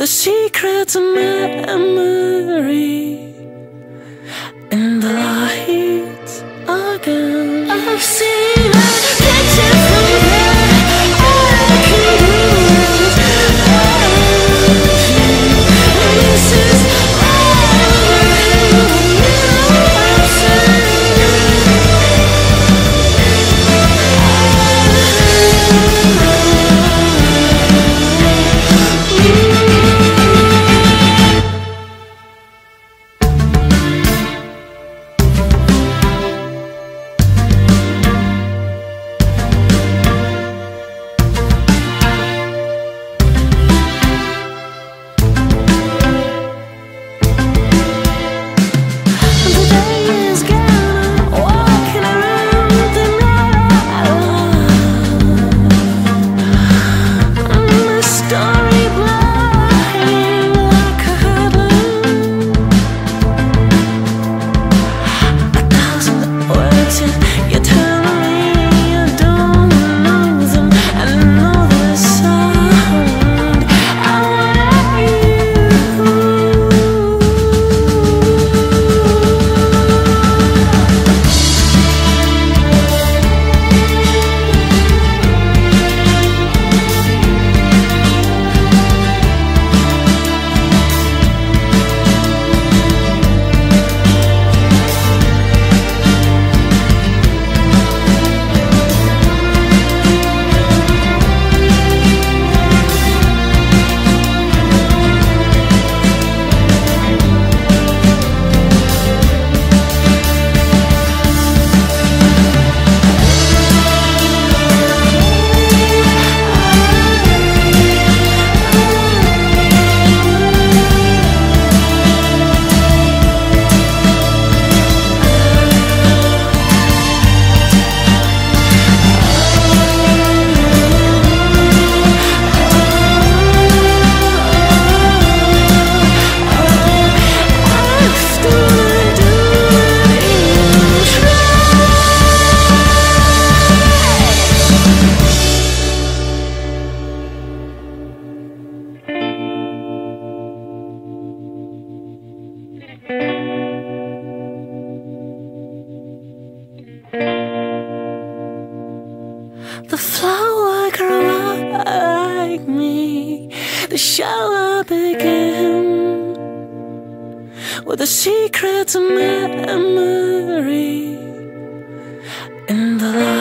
the secrets of my mind. flower grow up like me The shower begin With a secret memory In the light